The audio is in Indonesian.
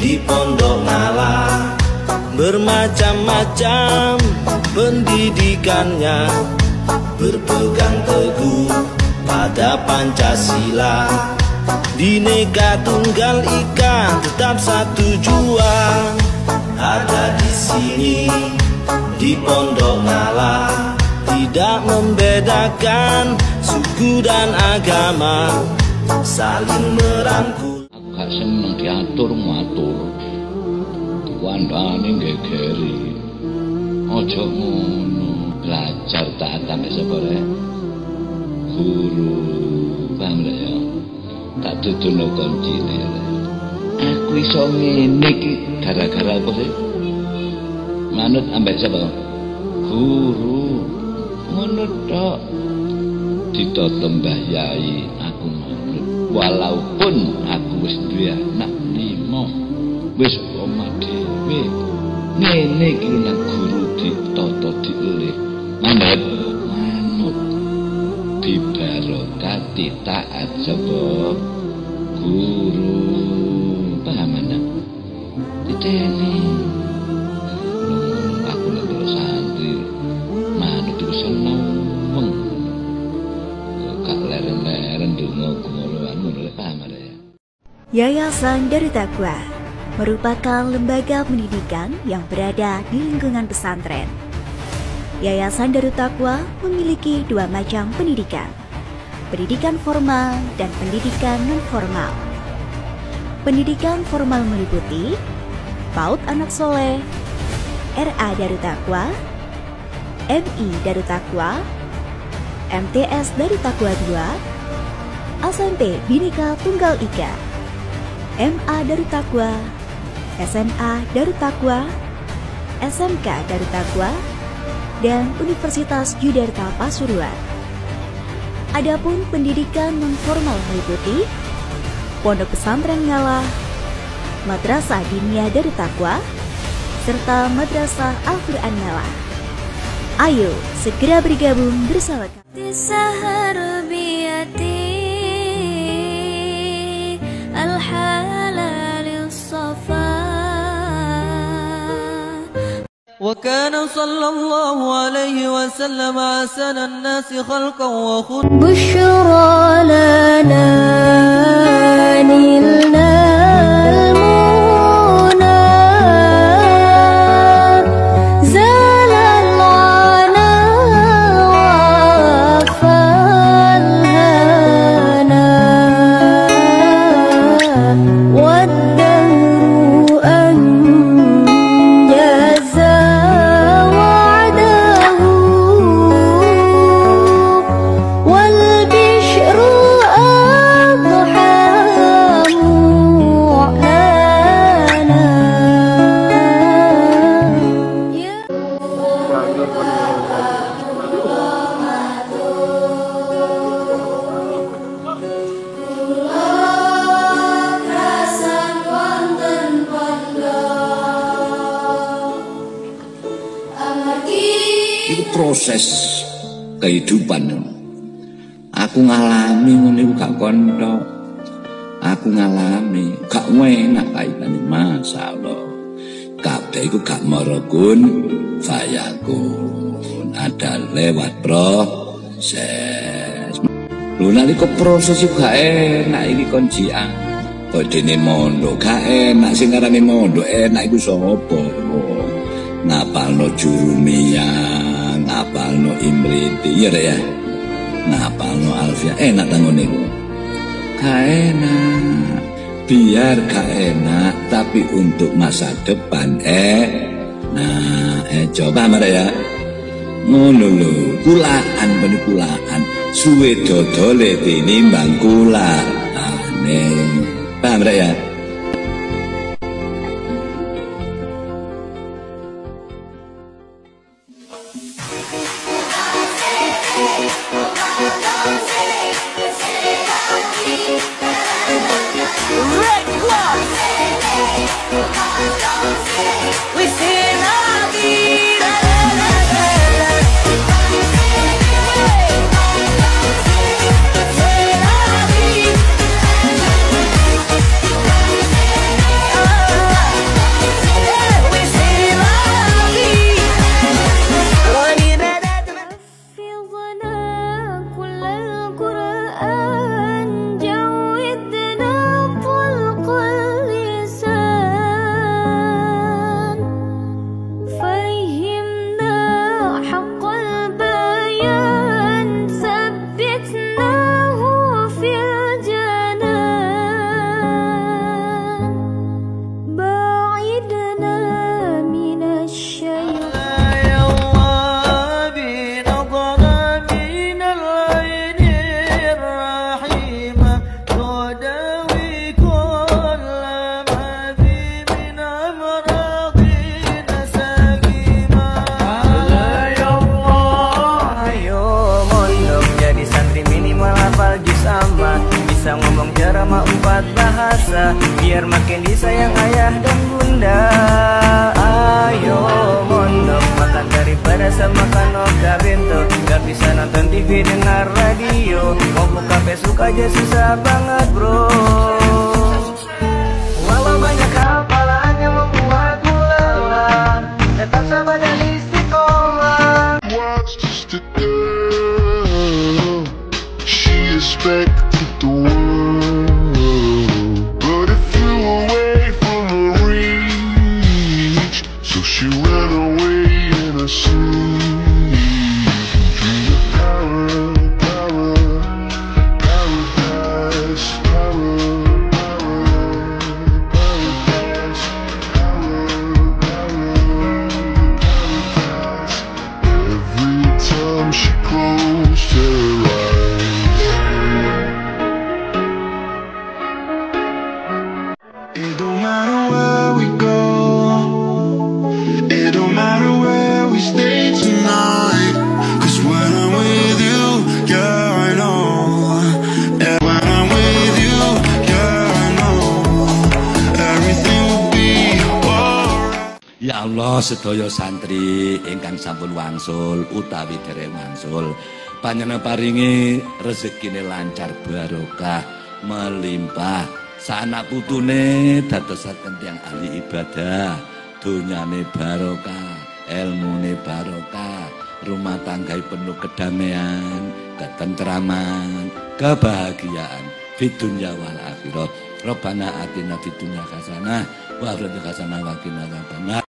di Pondok Ngalah bermacam-macam pendidikannya. Berpegang teguh pada Pancasila. Bineka Tunggal Ika tetap satu jua. Ada di sini Pondok Ngalah tidak membedakan suku dan agama saling merangkul Aku gak seneng diatur ngatur. Diwandani gegeri. Ojo ngono. Belajar taat sampai sepore. Guru. Paham ya? Tak duduno kunci Aku iso ngene gara-gara apa sih? Manut ambek sapa? Guru. Ngono tok. Ditoto Mbah Yai aku manut. Walaupun aku wis duwe anak lima, wis omah dhewe. Ngene iki nek guru ditoto dielih. Manut. Manut. Bibarokati taat sapa guru. Paham anak? Diteni. Yayasan Darut Taqwa merupakan lembaga pendidikan yang berada di lingkungan pesantren. Yayasan Darut Taqwa memiliki dua macam pendidikan, pendidikan formal dan pendidikan non-formal. Pendidikan formal meliputi PAUD Anak Soleh, RA Darut Taqwa, MI Darut Taqwa, MTS Darut Taqwa 2, SMP Bhinneka Tunggal Ika, MA Darut Taqwa, SMA Darut Taqwa, SMK Darut Taqwa, dan Universitas Yudarta Pasuruan. Adapun pendidikan non-formal meliputi Pondok Pesantren Ngalah, Madrasah Dinia Darut Taqwa, serta Madrasah Al-Quran Ngalah. Ayo segera bergabung bersama kami. وكان صلى الله عليه وسلم أحسن الناس خلقا وخلقا. بشرى لنا نلنا Itu proses kehidupan. Aku ngalami ngono iku gak kontok. Aku ngalami gak enak kaitane masalah. Kabeh iku gak marokun fayakun. Ada lewat proses. Lho nalika proses iku gak enak iki kon jiang. Kok dene mondok gak enak sing ngarani mondok enak iku sapa? Ngapalno jurumia, ngapalno imriti, iya deh ya. Ngapalno alfia, enak tangon niku. Biar gak tapi untuk masa depan eh. Nah, eh coba mara ya. Ngono lho, kulaan ben kulaan. Suwe dodole tinimbang kulaane. Paham ya? Alat bahasa Biar makin disayang ayah dan bunda. Ayo mondok makan daripada sama kanoka bento. Gak bisa nonton TV dengar radio. Mau buka Facebook aja susah banget bro ran away in a sleep. Allah sedaya santri ingkang sampun wangsul utawi dereng wangsul. Panjenengan paringi rezekine lancar barokah melimpah. Sanak putune dadosaken tiyang ahli ibadah donyane barokah ilmune barokah rumah tangga penuh kedamaian ketentraman kebahagiaan di dunia wal akhirat Rabbana atina fid dunya hasanah wa fil akhirati hasanah wa